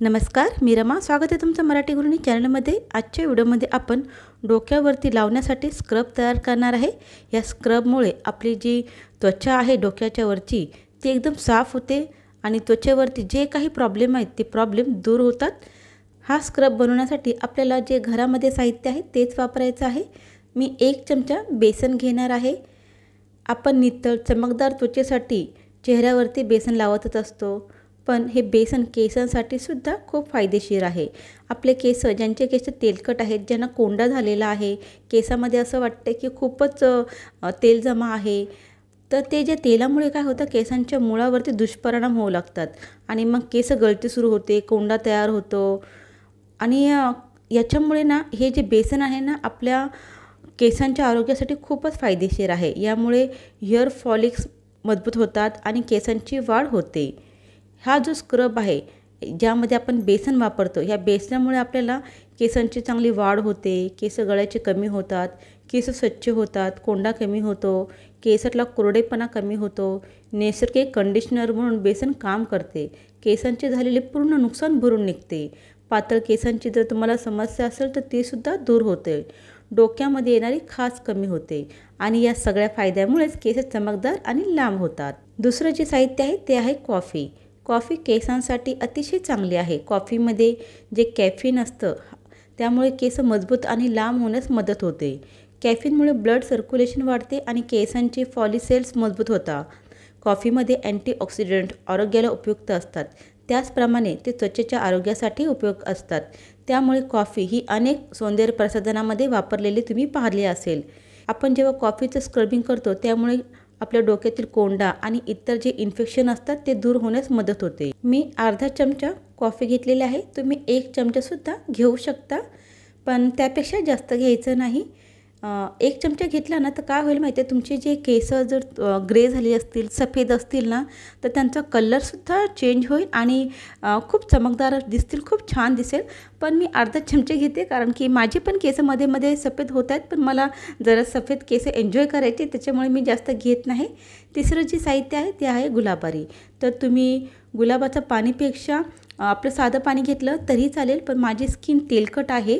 नमस्कार मी रमा. स्वागत आहे तुमचं मराठी गृहिणी चॅनलमध्ये. आजच्या व्हिडिओमध्ये आपण डोक्यावरती लावण्यासाठी स्क्रब तयार करणार आहे. या स्क्रबमुळे आपली जी त्वचा आहे डोक्याच्या वरची ती एकदम साफ होते आणि त्वचेवरती जे काही प्रॉब्लेम आहेत ते प्रॉब्लेम दूर होतात. हा स्क्रब बनवण्यासाठी आपल्याला जे घरामध्ये साहित्य आहे तेच वापरायचं आहे. मी एक चमचा बेसन घेणार आहे. आपण नितळ चमकदार त्वचेसाठी चेहऱ्यावरती बेसन लावतच असतो. पण हे बेसन केसांसाठी सुद्धा खूप फायदेशीर आहे. आपले केस ज्यांचे केस तेलकट आहेत ज्यांना कोंडा झालेला आहे केसामध्ये असं वाटतं की खूपच तेल जमा आहे तर ते जे तेलामुळे काय होतं केसांच्या मुळावरती दुष्परिणाम होऊ लागतात. आणि मग केस गळती सुरू होते कोंडा तयार होतो. आणि याच्यामुळे ना हे जे बेसन आहे ना आपल्या केसांच्या आरोग्यासाठी खूपच फायदेशीर आहे. यामुळे हेअर फॉलिक्स मजबूत होतात आणि केसांची वाढ होते. हा जो स्क्रब आहे ज्यामध्ये आपण बेसन वापरतो ह्या बेसनामुळे आपल्याला केसांची चांगली वाढ होते केस गळ्याचे कमी होतात केस स्वच्छ होतात कोंडा कमी होतो केसातला कोरडेपणा कमी होतो नैसर्गिक कंडिशनर म्हणून बेसन काम करते केसांचे झालेले पूर्ण नुकसान भरून निघते. पातळ केसांची जर तुम्हाला समस्या असेल तर तीसुद्धा दूर होते. डोक्यामध्ये येणारी खास कमी होते आणि या सगळ्या फायद्यामुळेच केस चमकदार आणि लांब होतात. दुसरं जे साहित्य आहे ते आहे कॉफी. कॉफी केसांसाठी अतिशय चांगली आहे. कॉफीमध्ये जे कॅफिन असतं त्यामुळे केस मजबूत आणि लांब होण्यास मदत होते. कॅफिनमुळे ब्लड सर्क्युलेशन वाढते आणि केसांचे फॉलिसेल्स मजबूत होतात. कॉफीमध्ये अँटीऑक्सिडंट आरोग्याला उपयुक्त असतात. त्याचप्रमाणे ते त्वचेच्या आरोग्यासाठी उपयोग असतात. त्यामुळे कॉफी ही अनेक सौंदर्य प्रसाधनामध्ये वापरलेली तुम्ही पाहिली असेल. आपण जेव्हा कॉफीचं स्क्रबिंग करतो त्यामुळे आपल्या डोक्यातील कोंडा आणि इतर जे इन्फेक्शन असतात ते दूर होण्यास मदत होते. मी अर्धा चमचा कॉफी घेतलेली आहे. तुम्ही एक चमचासुद्धा घेऊ शकता. पण त्यापेक्षा जास्त घ्यायचं नाही. एक चमचा घेतला ना तर काय होईल माहिती आहे तुमचे जे केस जर ग्रे झाले असतील सफेद असतील ना तर त्यांचा कलरसुद्धा चेंज होईल आणि खूप चमकदार दिसतील खूप छान दिसेल. पण मी अर्धा चमचे घेते कारण की माझे पण केस मध्ये मध्ये सफेद होत आहेत पण मला जरा सफेद केस एन्जॉय करायचे त्याच्यामुळे मी जास्त घेत नाही. तिसरं जे साहित्य आहे ते आहे गुलाबारी. तर तुम्ही गुलाबाचं पाणीपेक्षा आपलं साधं पाणी घेतलं तरी चालेल पण माझी स्किन तेलकट आहे.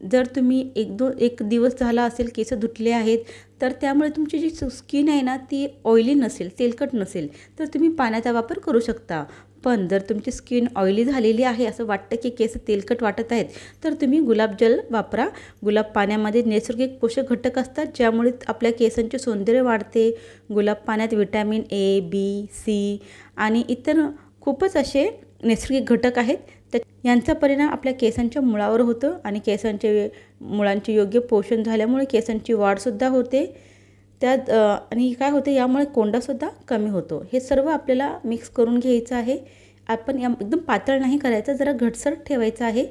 जर तुम्ही एक दोन एक दिवस झाला असेल केस धुतले आहेत तर त्यामुळे तुमची जी स्किन आहे ना ती ऑइली नसेल तेलकट नसेल तर तुम्ही पाण्याचा वापर करू शकता. पण जर तुमची स्किन ऑइली झालेली आहे असं वाटतं की केस तेलकट वाटत आहेत तर तुम्ही गुलाबजल वापरा. गुलाब पाण्यामध्ये नैसर्गिक पोषक घटक असतात ज्यामुळे आपल्या केसांचे सौंदर्य वाढते. गुलाब पाण्यात विटॅमिन ए बी सी आणि इतर खूपच असे नैसर्गिक घटक आहेत यांचा परिणाम आपल्या केसांच्या मुळावर होतो आणि केसांचे मुळांचे योग्य पोषण झाल्यामुळे केसांची वाढसुद्धा होते. त्यात आणि काय होते यामुळे कोंडासुद्धा कमी होतो. हे सर्व आपल्याला मिक्स करून घ्यायचं आहे. आपण या एकदम पातळ नाही करायचं जरा घटसर ठेवायचं आहे.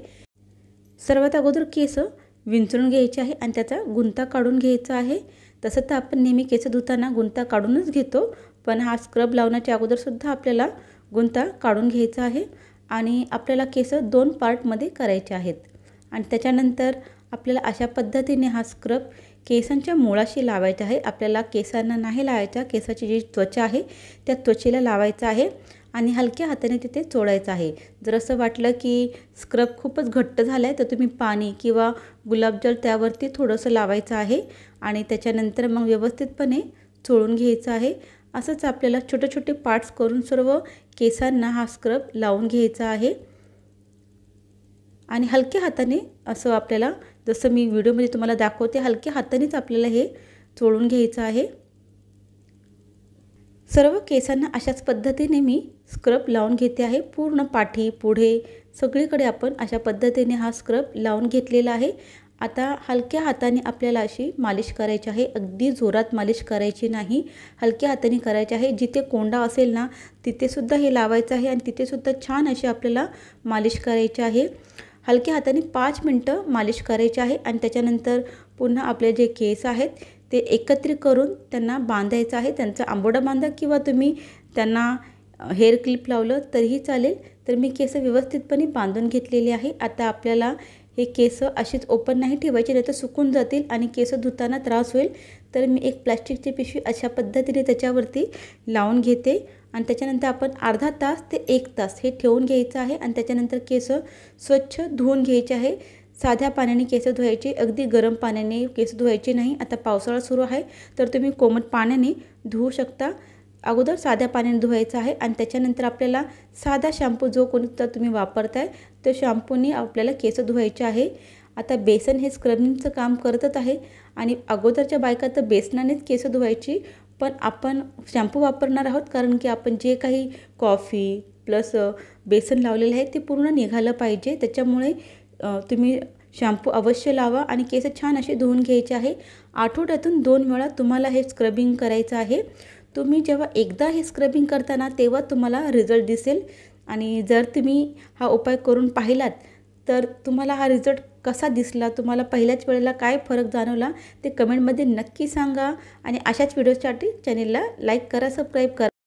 सर्वात अगोदर केस विंचळून घ्यायचे आहे आणि त्याचा गुंता काढून घ्यायचा आहे. तसं तर आपण नेहमी केस धुताना गुंता काढूनच घेतो पण हा स्क्रब लावण्याच्या अगोदरसुद्धा आपल्याला गुंता काढून घ्यायचा आहे. आणि आपल्याला केस दोन पार्टमध्ये करायचे आहेत. आणि त्याच्यानंतर आपल्याला अशा पद्धतीने हा स्क्रब केसांच्या मुळाशी लावायचा आहे. आपल्याला केसांना नाही लावायचा केसाची जी त्वचा आहे त्या त्वचेला लावायचा आहे आणि हलक्या हाताने तिथे चोळायचं आहे. जर असं वाटलं की स्क्रब खूपच घट्ट झालं आहे तर तुम्ही पाणी किंवा गुलाबजल त्यावरती थोडंसं लावायचं आहे आणि त्याच्यानंतर मग व्यवस्थितपणे चोळून घ्यायचं आहे. असंच आपल्याला छोटे छोटे पार्ट्स करून सर्व केसांना हा स्क्रब लावून घ्यायचा आहे. आणि हलक्या हाताने असं आपल्याला जसं मी व्हिडिओमध्ये तुम्हाला दाखवते हलक्या हातानेच आपल्याला हे चोळून घ्यायचं आहे. सर्व केसांना अशाच पद्धतीने मी स्क्रब लावून घेते आहे. पूर्ण पाठी पुढे सगळीकडे आपण अशा पद्धतीने हा स्क्रब लावून घेतलेला आहे. आता हलक्या हाताने आपल्याला अशी मालिश करायची आहे. अगदी जोरात मालिश करायची नाही. हलक्या हाताने करायची आहे. जिथे कोंडा असेल ना तिथेसुद्धा हे लावायचं आहे आणि तिथेसुद्धा छान अशी आपल्याला मालिश करायची आहे. हलक्या हाताने पाच मिनटं मालिश करायची आहे आणि त्याच्यानंतर पुन्हा आपले जे केस आहेत ते एकत्रित करून त्यांना बांधायचं आहे. त्यांचा आंबोडा बांधा किंवा तुम्ही त्यांना हेअर क्लिप लावलं तरीही चालेल. तर मी केस व्यवस्थितपणे बांधून घेतलेली आहे. आता आपल्याला हे केस अशीच ओपन नाही ठेवायचे नाही तर सुकून जातील आणि केस धुताना त्रास होईल. तर मी एक प्लॅस्टिकची पिशवी अशा पद्धतीने त्याच्यावरती लावून घेते. आणि त्याच्यानंतर आपण अर्धा तास ते एक तास हे ठेवून घ्यायचं आहे आणि त्याच्यानंतर केस स्वच्छ धुवून घ्यायचे आहे. साध्या पाण्याने केस धुवायचे अगदी गरम पाण्याने केस धुवायचे नाही. आता पावसाळा सुरू आहे तर तुम्ही कोमट पाण्याने धुवू शकता. अगोदर साध्या पाण्याने धुवायचं आहे आणि त्याच्यानंतर आपल्याला साधा शॅम्पू जो कोणता तुम्ही वापरताय तो शॅम्पूने आपल्याला केस धुवायचे आहे. आता बेसन हे स्क्रबिंगचं काम करतच आहे आणि अगोदरच्या बायका तर बेसनानेच केस धुवायची पण आपण शॅम्पू वापरणार आहोत कारण की आपण जे काही कॉफी प्लस बेसन लावलेलं आहे ते पूर्ण निघालं पाहिजे. त्याच्यामुळे तुम्ही शॅम्पू अवश्य लावा आणि केस छान असे धुवून घ्यायचे आहे. आठवड्यातून दोन वेळा तुम्हाला हे स्क्रबिंग करायचं आहे. तुम्ही जेव्हा एकदा हे स्क्रबिंग करताना तेव्हा तुम्हाला रिझल्ट दिसेल. आणि जर तुम्ही हा उपाय करून पाहिलात तर तुम्हाला हा रिझल्ट कसा दिसला तुम्हाला पहिल्याच वेळेला काय फरक जाणवला ते कमेंटमध्ये नक्की सांगा. आणि अशाच व्हिडिओसाठी चॅनेलला लाईक करा सबस्क्राईब करा.